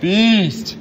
beast.